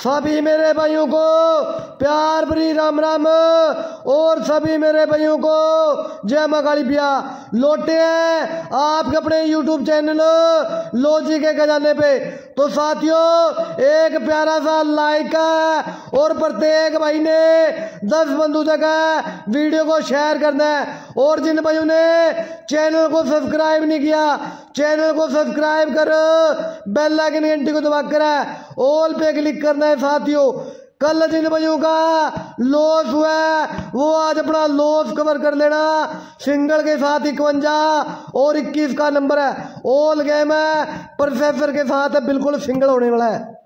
सभी मेरे भाइयों को प्यार भरी राम राम, और सभी मेरे भाइयों को जय माँ काली पिया। लौटे हैं आपके अपने YouTube चैनल लोजी के खजाने पे। तो साथियों, एक प्यारा सा लाइक और प्रत्येक भाई ने दस बंधु तक वीडियो को शेयर करना है। और जिन भाइयों ने चैनल को सब्सक्राइब नहीं किया चैनल को सब्सक्राइब कर बेल आइकन घंटी को दबा कर ऑल पे क्लिक करना है साथियों। कल जिन भाइयों का लॉस हुआ है। वो आज अपना लॉस कवर कर लेना। सिंगल के साथ इकवंजा और इक्कीस का नंबर है। ऑल गेम है। प्रोफेसर के साथ है बिल्कुल सिंगल होने वाला है।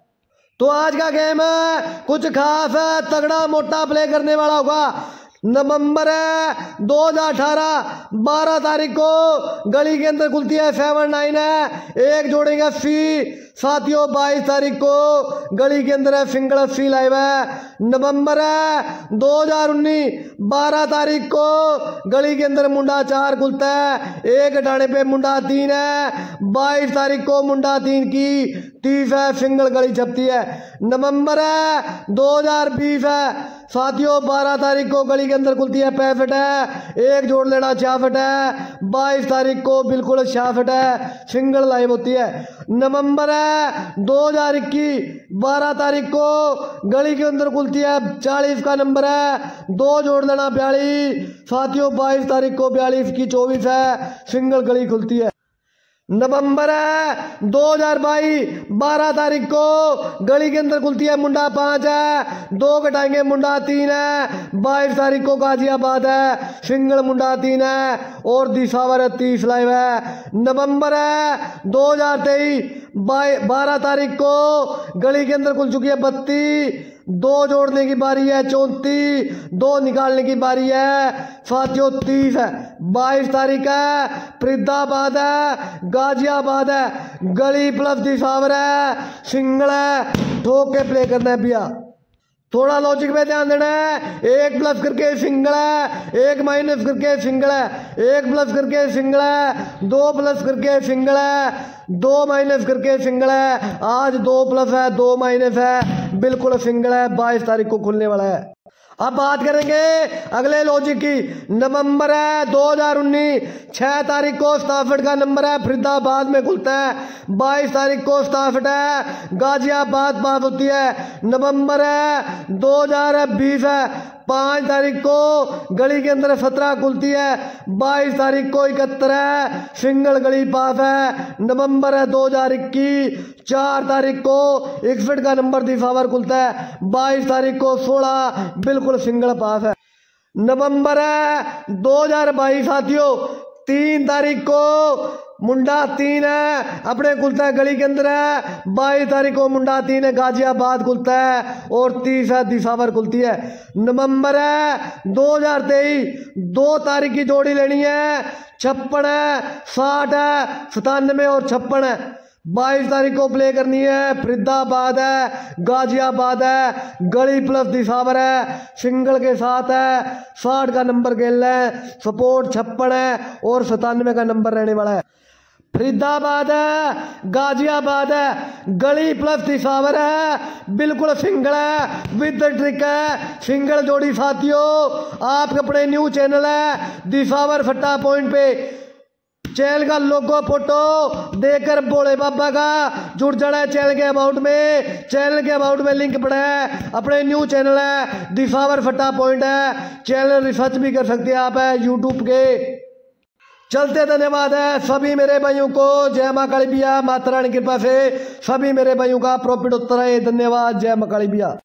तो आज का गेम है। कुछ खास है। तगड़ा मोटा प्ले करने वाला होगा। नवंबर है, दो हज़ार अठारह, बारह तारीख को गली के अंदर खुलती है सेवन नाइन है। एक जोड़ेंगे सी साथियों, बाईस तारीख को गली के अंदर है, सिंगल अस्सी लाइव है। नवंबर है, दो हज़ार उन्नीस, बारह तारीख को गली के अंदर मुंडा चार खुलता है। एक डाणे पे मुंडा तीन है। बाईस तारीख को मुंडा तीन की तीस है, सिंगल गली छपती है। नवंबर है, दो हज़ार बीस है। साथियों, बारह तारीख को गली अंदर खुलती है पैंसठ है। एक जोड़ लेना छियासठ है। बाईस तारीख को बिल्कुल छियासठ है। सिंगल लाइव होती है। नवंबर है, दो हज़ार इक्कीस। बारह तारीख को गली के अंदर खुलती है, चालीस का नंबर है। दो जोड़ लेना, बयालीस। साथियों, बाईस तारीख को बयालीस की चौबीस है। सिंगल गली खुलती है। नवंबर है, दो हज़ार बाईस, बारह तारीख को गली के अंदर खुलती है, मुंडा पाँच है, दो कटाएँगे, मुंडा तीन है, बाईस तारीख को गाजियाबाद है, सिंगल मुंडा तीन है, और दिशावर तीस लाइव है। नवंबर है, दो हज़ार तेईस बारह तारीख को गली के अंदर खुल चुकी है बत्ती। दो जोड़ने की बारी है चौंतीस दो निकालने की बारी है। साथियों, तीस है। बाईस तारीख है। फरीदाबाद है। गाजियाबाद है। गली प्लस दिशावर है। सिंगल है। ठोक के प्ले करना है भैया। थोड़ा लॉजिक पे ध्यान देना है। एक प्लस करके सिंगल है, एक माइनस करके सिंगल है, एक प्लस करके सिंगल है, दो प्लस करके सिंगल है, दो माइनस करके सिंगल है। आज दो प्लस है, दो माइनस है। बिल्कुल सिंगल है, बाईस तारीख को खुलने वाला है। अब बात करेंगे अगले लॉजिक की। नवंबर है 2019 छह तारीख को स्टाफेड का नंबर है, फरीदाबाद में खुलता है। बाईस तारीख को स्टाफेड है, गाजियाबाद बात होती है। नवंबर है 2020 है, पाँच तारीख को गली के अंदर सत्रह खुलती है। बाईस तारीख को इकहत्तर है, सिंगल गली पास है। नवंबर है, दो हज़ार इक्कीस, चार तारीख को इकसठ का नंबर दिफावर खुलता है। बाईस तारीख को सोलह, बिल्कुल सिंगल पास है। नवंबर है, दो हज़ार बाईस साथियों, तीन तारीख को मुंडा तीन है, अपने खुलता है गली के अंदर है। बाईस तारीख को मुंडा तीन है, गाजियाबाद खुलता है और तीस है, दिसावर खुलती है। नवंबर है, दो हज़ार तेईस, दो तारीख की जोड़ी लेनी है। छप्पन है, साठ है, सतानवे और छप्पन है। बाईस तारीख को प्ले करनी है। फरीदाबाद है, गाजियाबाद है, गली प्लस दिसावर है, सिंगल के साथ है, साठ का नंबर खेलना है सपोर्ट छप्पन है, और सतानवे का नंबर रहने वाला है। फरीदाबाद है, गाजियाबाद है, गली प्लस दिसावर है, बिल्कुल सिंगल है विद ट्रिक है। सिंगल जोड़ी साथियों आपके अपने न्यू चैनल है दिसावर फट्टा पॉइंट पे। चैनल का लोगो फ़ोटो। देकर बोले बाबा का जुड़ जाना है चैनल के अमाउंट में। चैनल के अमाउंट में लिंक पड़ा है। अपने न्यू चैनल है। दिसावर फट्टा पॉइंट है। चैनल रिसर्च भी कर सकते हैं आप है यूट्यूब के। चलते धन्यवाद है। सभी मेरे भाइयों को। जय माँ काली बिया माता रानी कृपा से सभी मेरे भाइयों का प्रॉफिट उत्तर है। धन्यवाद। जय माँ काली बिया